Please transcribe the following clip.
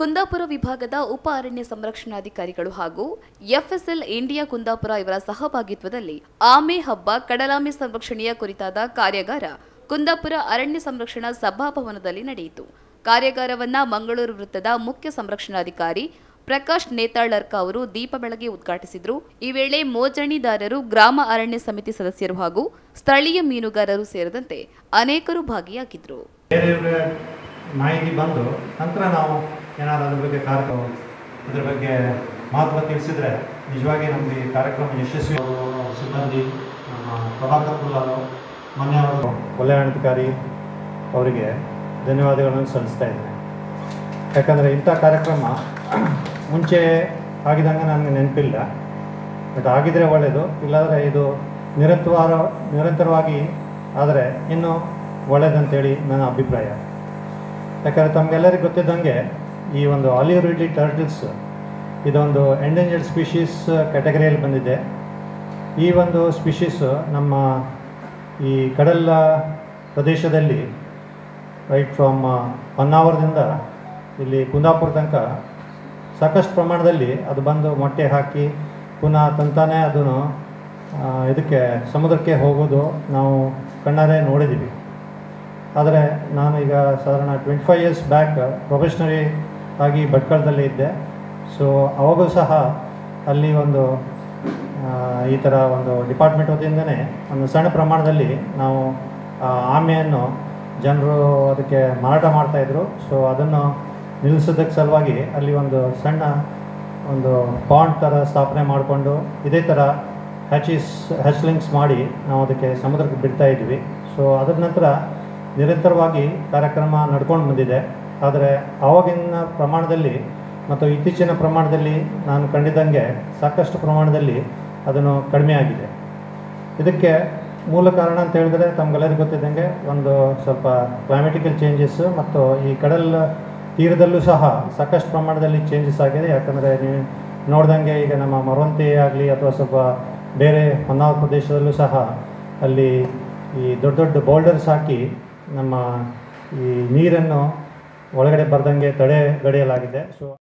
ಕುಂದಾಪುರ ವಿಭಾಗದ ಉಪ ಅರಣ್ಯ ಸಂರಕ್ಷಣಾಧಿಕಾರಿಗಳು ಹಾಗೂ ಎಫ್ಎಸ್ಎಲ್ ಇಂಡಿಯಾ ಕುಂದಾಪುರ ಇವರ ಸಹಭಾಗಿತ್ವದಲ್ಲಿ ಆಮೆ ಹಬ್ಬ, ಕಡಲಾಮೆ ಸಂರಕ್ಷಣೆಯ ಕುರಿತಾದ ಕಾರ್ಯಾಗಾರ ಕುಂದಾಪುರ ಅರಣ್ಯ ಸಂರಕ್ಷಣಾ ಸಭಾಭವನದಲ್ಲಿ ನಡೆಯಿತು. ಕಾರ್ಯಾಗಾರವನ್ನ ಮಂಗಳೂರು ವೃತ್ತದ ಮುಖ್ಯ ಸಂರಕ್ಷಣಾಧಿಕಾರಿ ಪ್ರಕಾಶ್ ನೇತಾಳರ್ಕ ಅವರು ದೀಪ ಬೆಳಗ್ಗೆ ಉದ್ಘಾಟಿಸಿದರು. ಈ ವೇಳೆ ಮೋಜಣಿದಾರರು, ಗ್ರಾಮ ಅರಣ್ಯ ಸಮಿತಿ ಸದಸ್ಯರು ಹಾಗೂ ಸ್ಥಳೀಯ ಮೀನುಗಾರರು ಸೇರಿದಂತೆ ಅನೇಕರು ಭಾಗಿಯಾಗಿದ್ರು. ಬೇರೆಯವರ ಮಾಹಿತಿ ಬಂದು ನಂತರ ನಾವು ಏನಾದ್ರು ಅದ್ರ ಬಗ್ಗೆ ಕಾರ್ಯಕ್ರಮ ಇದ್ರ ಬಗ್ಗೆ ಮಹತ್ವ ತಿಳಿಸಿದ್ರೆ ನಿಜವಾಗಿ ನಮಗೆ ಕಾರ್ಯಕ್ರಮ ಯಶಸ್ವಿ ಸಿಬ್ಬಂದಿ ನಮ್ಮ ಪ್ರಭಾಕರ್ ಅವರು ಕಲ್ಯಾಣಾಧಿಕಾರಿ ಅವರಿಗೆ ಧನ್ಯವಾದಗಳನ್ನು ಸಲ್ಲಿಸ್ತಾ ಇದ್ದೇನೆ. ಯಾಕಂದರೆ ಇಂಥ ಕಾರ್ಯಕ್ರಮ ಮುಂಚೆ ಆಗಿದಂಗೆ ನನಗೆ ನೆನಪಿಲ್ಲ. ಬಟ್ ಆಗಿದ್ರೆ ಒಳ್ಳೆಯದು ಇಲ್ಲಾಂದರೆ ಇದು ನಿರಂತರ ನಿರಂತರವಾಗಿ ಆದರೆ ಇನ್ನೂ ಒಳ್ಳೆಯದಂತೇಳಿ ನನ್ನ ಅಭಿಪ್ರಾಯ. ಯಾಕಂದರೆ ತಮಗೆಲ್ಲರಿಗೂ ಗೊತ್ತಿದ್ದಂಗೆ ಈ ಒಂದು ಆಲಿವ್ ರಿಡ್ಲಿ ಟರ್ಟಲ್ಸ್ ಇದೊಂದು ಎಂಡೇಂಜರ್ಡ್ ಸ್ಪೀಷೀಸ್ ಕ್ಯಾಟಗರಿಯಲ್ಲಿ ಬಂದಿದೆ. ಈ ಒಂದು ಸ್ಪೀಷೀಸ್ ನಮ್ಮ ಈ ಕಡಲ ಪ್ರದೇಶದಲ್ಲಿ ರೈಟ್ ಫ್ರಮ್ ಹೊನ್ನಾವರದಿಂದ ಇಲ್ಲಿ ಕುಂದಾಪುರ ತನಕ ಸಾಕಷ್ಟು ಪ್ರಮಾಣದಲ್ಲಿ ಅದು ಬಂದು ಮೊಟ್ಟೆ ಹಾಕಿ ಪುನಃ ತಂತಾನೇ ಅದನ್ನು ಇದಕ್ಕೆ ಸಮುದ್ರಕ್ಕೆ ಹೋಗೋದು ನಾವು ಕಣ್ಣಾರೆ ನೋಡಿದ್ದೀವಿ. ಆದರೆ ನಾನು ಈಗ ಸಾಧಾರಣ ಟ್ವೆಂಟಿ ಫೈವ್ ಇಯರ್ಸ್ ಬ್ಯಾಕ್ ಪ್ರೊಫೆಷ್ನರಿ ಆಗಿ ಭಟ್ಕಳದಲ್ಲಿ ಇದ್ದೆ. ಸೊ ಅವಾಗೂ ಸಹ ಅಲ್ಲಿ ಒಂದು ಈ ಥರ ಒಂದು ಡಿಪಾರ್ಟ್ಮೆಂಟ್ ವತಿಯಿಂದನೇ ಒಂದು ಸಣ್ಣ ಪ್ರಮಾಣದಲ್ಲಿ ನಾವು ಆಮೆಯನ್ನು ಜನರು ಅದಕ್ಕೆ ಮಾರಾಟ ಮಾಡ್ತಾಯಿದ್ರು ಸೊ ಅದನ್ನು ನಿಲ್ಲಿಸೋದಕ್ಕೆ ಸಲುವಾಗಿ ಅಲ್ಲಿ ಒಂದು ಸಣ್ಣ ಒಂದು ಪಾಂಡ್ ಥರ ಸ್ಥಾಪನೆ ಮಾಡಿಕೊಂಡು ಇದೇ ಥರ ಹ್ಯಾಚಿಸ್ ಹ್ಯಾಚ್ಲಿಂಗ್ಸ್ ಮಾಡಿ ನಾವು ಅದಕ್ಕೆ ಸಮುದ್ರಕ್ಕೆ ಬಿಡ್ತಾಯಿದ್ವಿ ಸೊ ಅದರ ನಂತರ ನಿರಂತರವಾಗಿ ಕಾರ್ಯಕ್ರಮ ನಡ್ಕೊಂಡು ಬಂದಿದೆ. ಆದರೆ ಆವಾಗಿನ ಪ್ರಮಾಣದಲ್ಲಿ ಮತ್ತು ಇತ್ತೀಚಿನ ಪ್ರಮಾಣದಲ್ಲಿ ನಾನು ಕಂಡಿದ್ದಂಗೆ ಸಾಕಷ್ಟು ಪ್ರಮಾಣದಲ್ಲಿ ಅದನ್ನು ಕಡಿಮೆ ಆಗಿದೆ. ಇದಕ್ಕೆ ಮೂಲ ಕಾರಣ ಅಂತ ಹೇಳಿದ್ರೆ ತಮಗೆಲ್ಲರಿಗೂ ಗೊತ್ತಿದ್ದಂಗೆ ಒಂದು ಸ್ವಲ್ಪ ಕ್ಲೈಮೆಟಿಕಲ್ ಚೇಂಜಸ್ ಮತ್ತು ಈ ಕಡಲ ತೀರದಲ್ಲೂ ಸಹ ಸಾಕಷ್ಟು ಪ್ರಮಾಣದಲ್ಲಿ ಚೇಂಜಸ್ ಆಗಿದೆ. ಯಾಕಂದರೆ ನೀವು ನೋಡ್ದಂಗೆ ಈಗ ನಮ್ಮ ಮರವಂತಿ ಆಗಲಿ ಅಥವಾ ಸ್ವಲ್ಪ ಬೇರೆ ಹೊನ್ನಾವರ ಪ್ರದೇಶದಲ್ಲೂ ಸಹ ಅಲ್ಲಿ ಈ ದೊಡ್ಡ ದೊಡ್ಡ ಬೌಲ್ಡರ್ಸ್ ಹಾಕಿ ನಮ್ಮ ಈ ನೀರನ್ನು ಒಳಗಡೆ ಬರ್ದಂಗೆ ತಡೆ ಗಡಿಯಲಾಗಿದೆ. ಸೊ